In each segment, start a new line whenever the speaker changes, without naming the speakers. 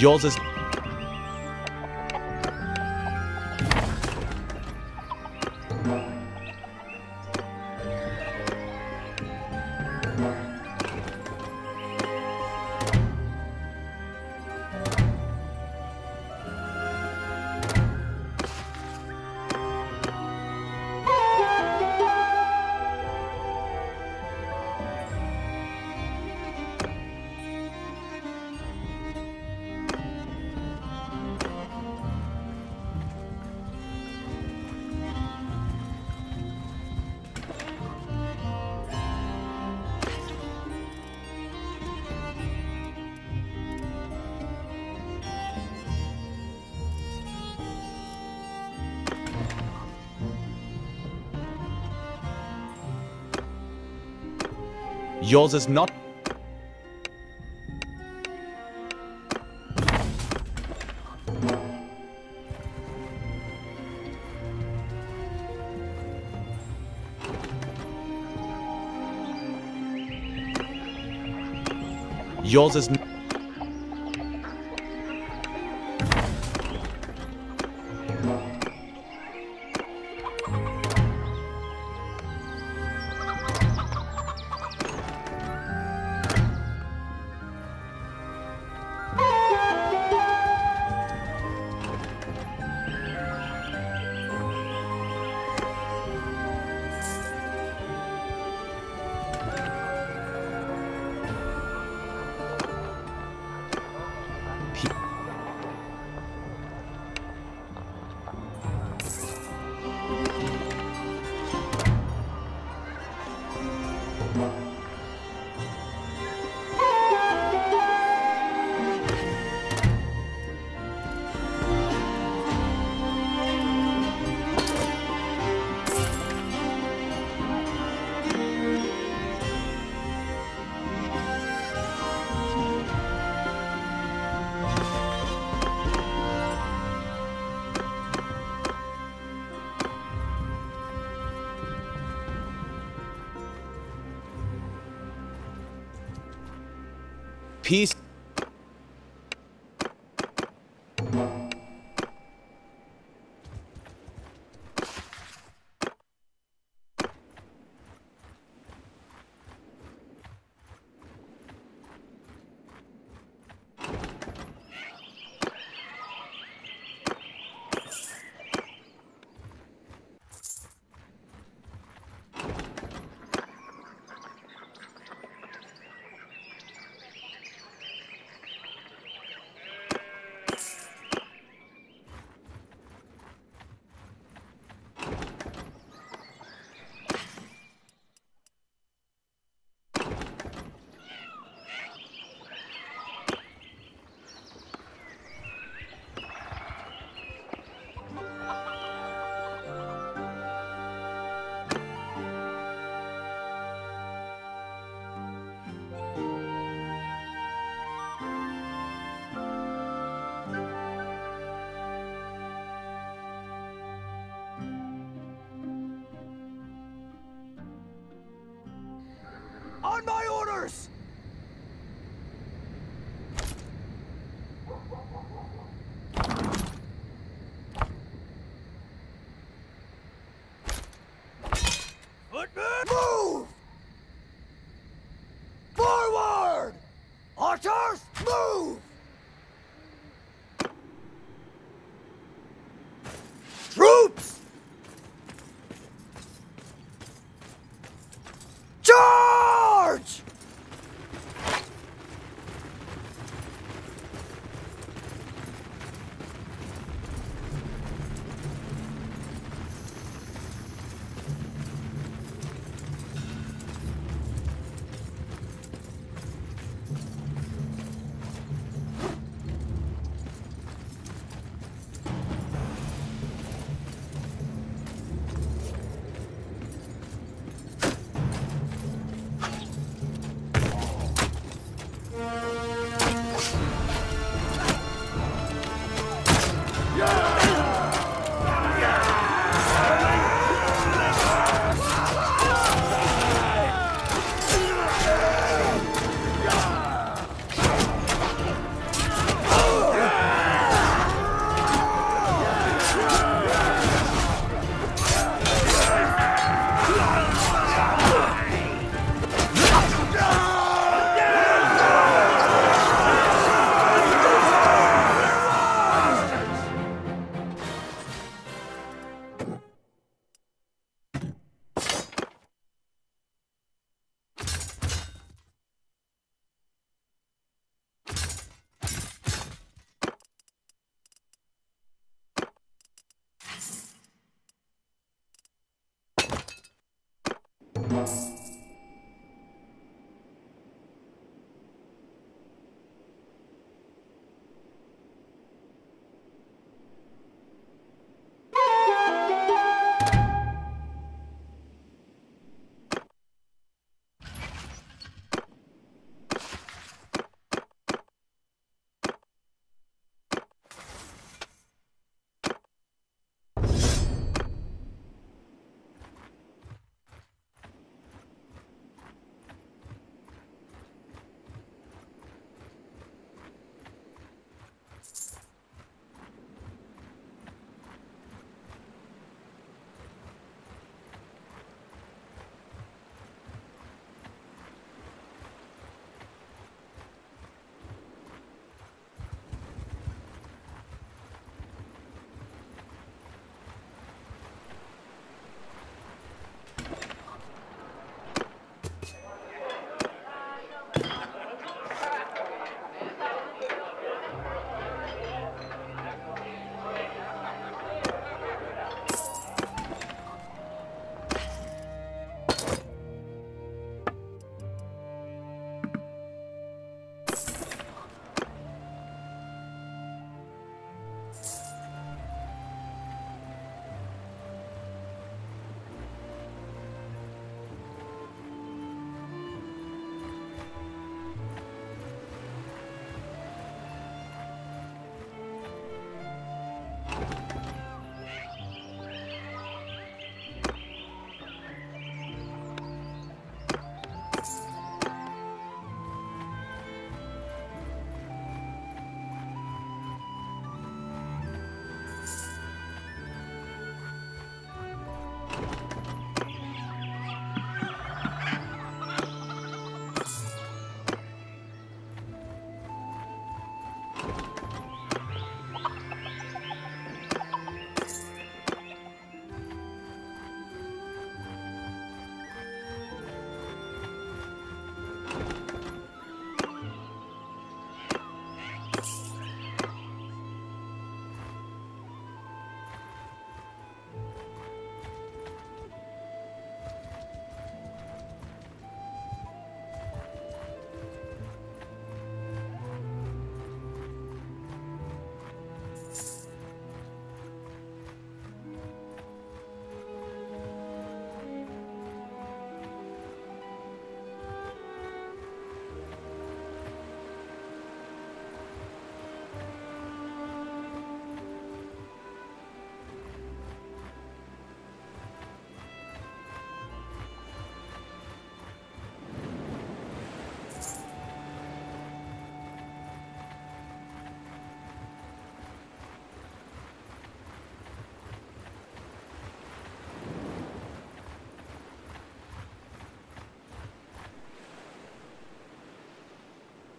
Yours is Yours is not. Yours is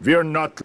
We're not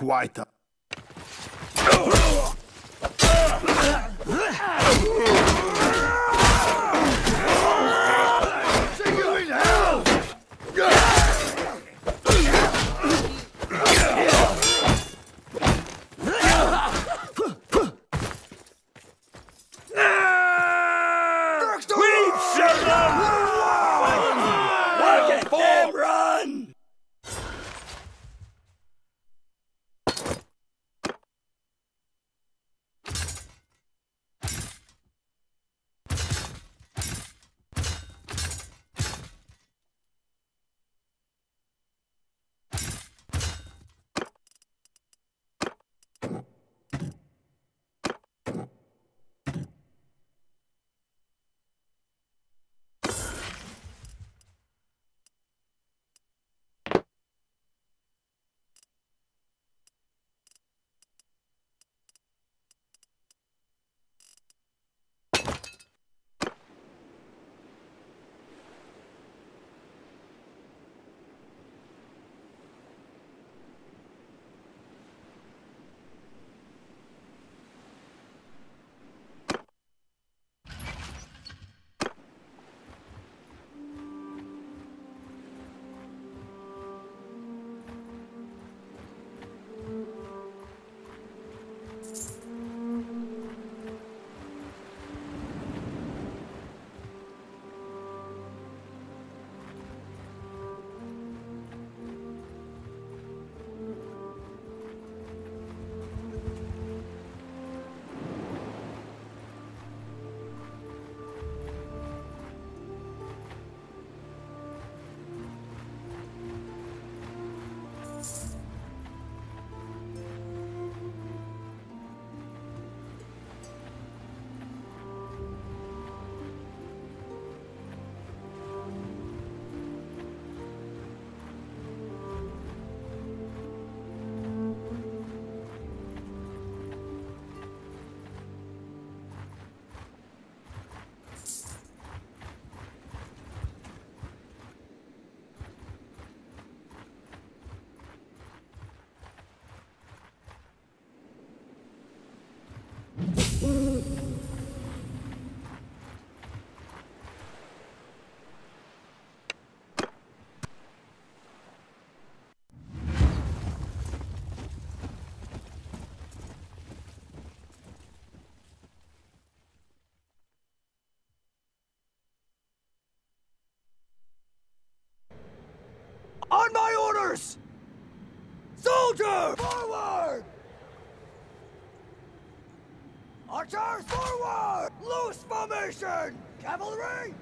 quite
my orders! Soldier! Forward! Archers, forward! Loose formation! Cavalry!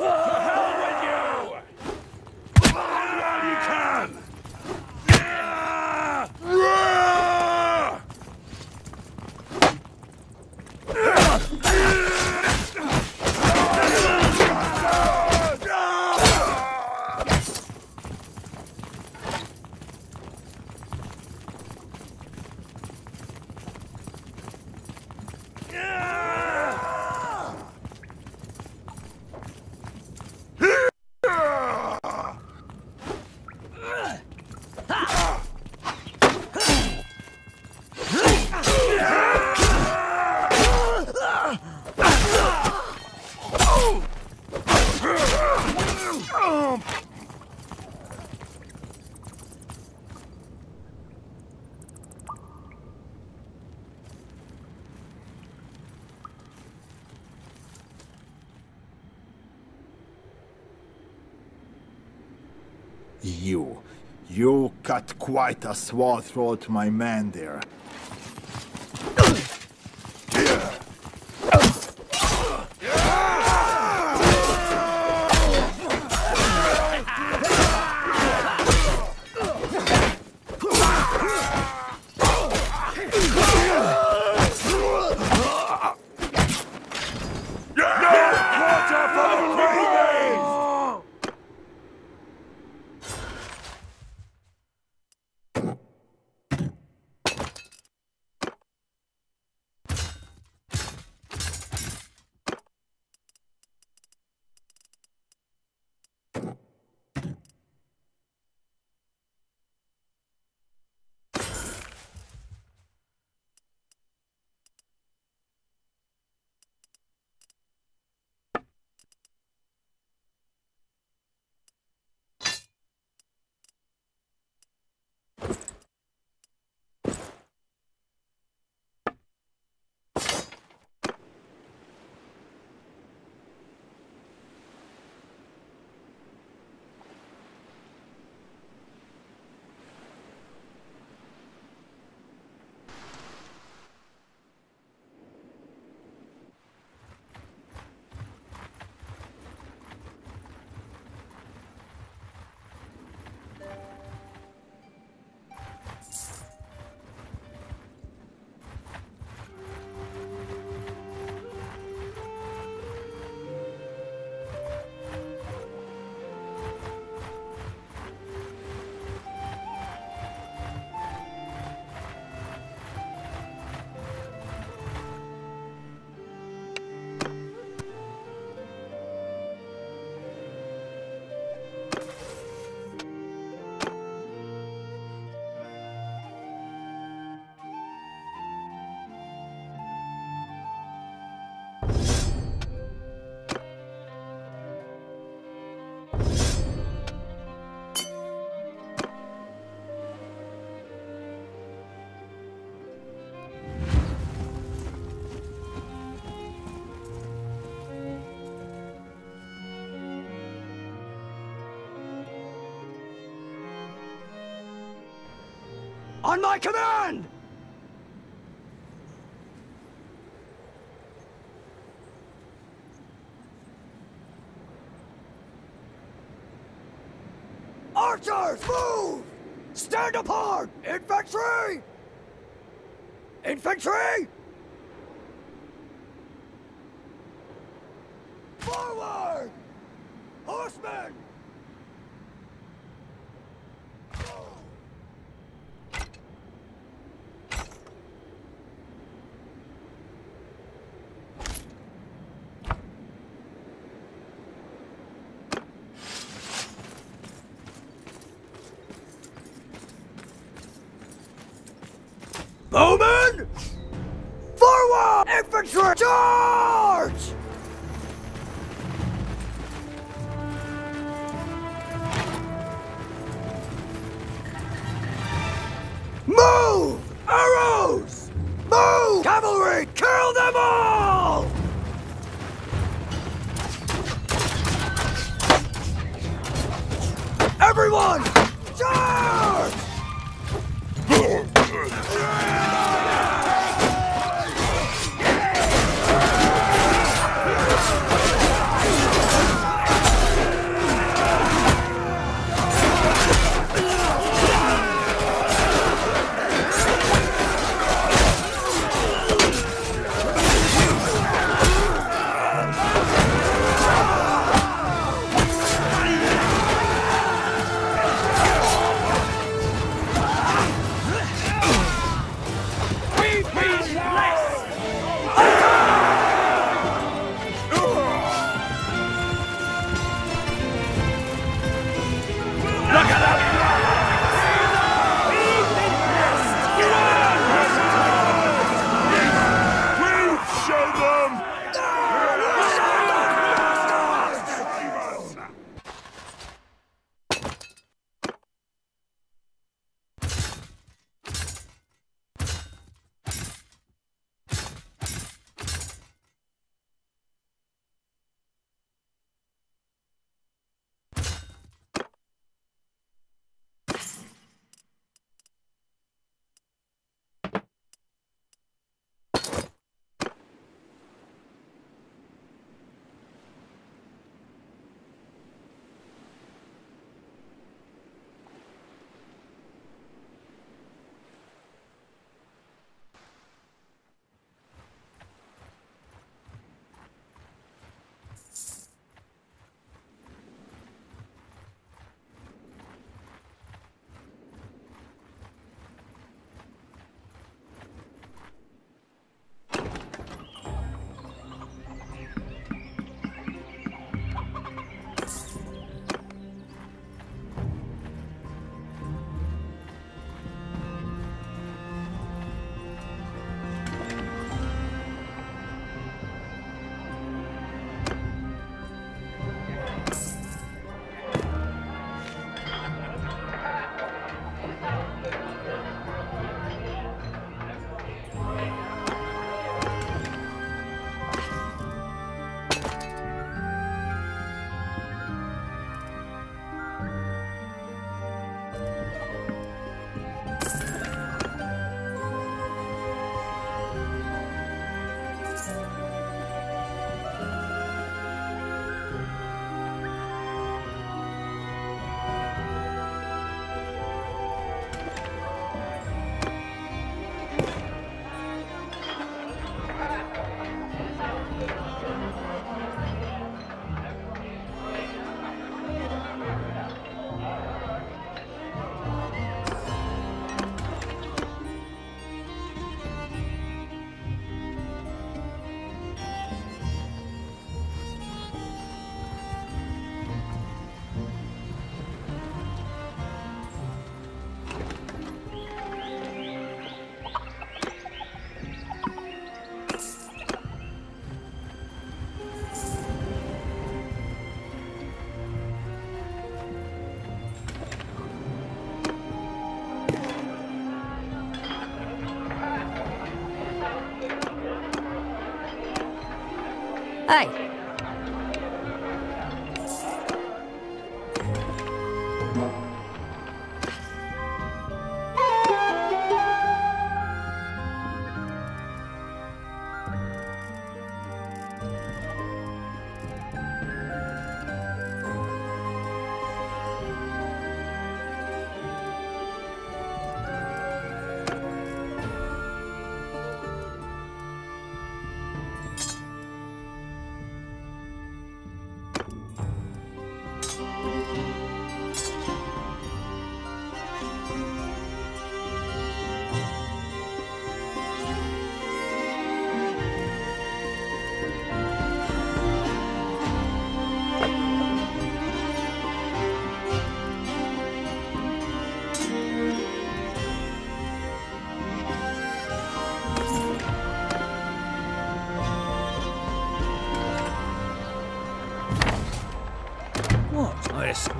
啊！Quite a swath throat my man there.
On my command! Archers, move! Stand apart! Infantry! Infantry!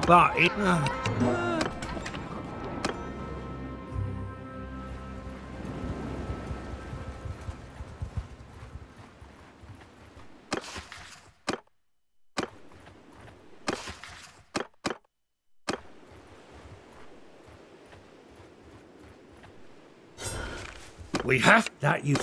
We have that you.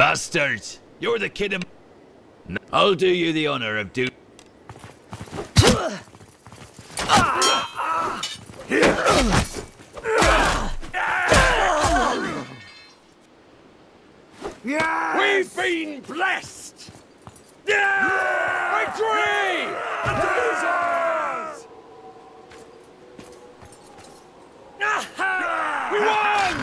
Bastards! You're the kid of. I'll do you the honor of do.
We've been blessed! Victory! Jesus! We won!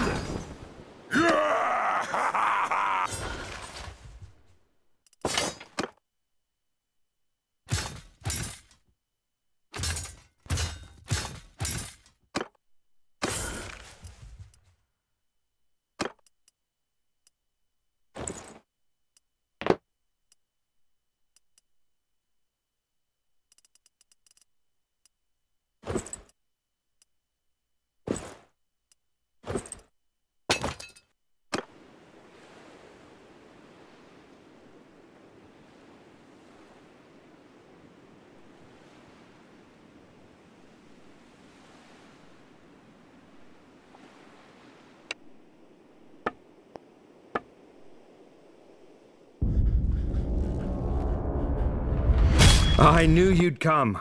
I knew you'd come.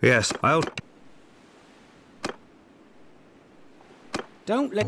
Yes, I'll.
Don't let...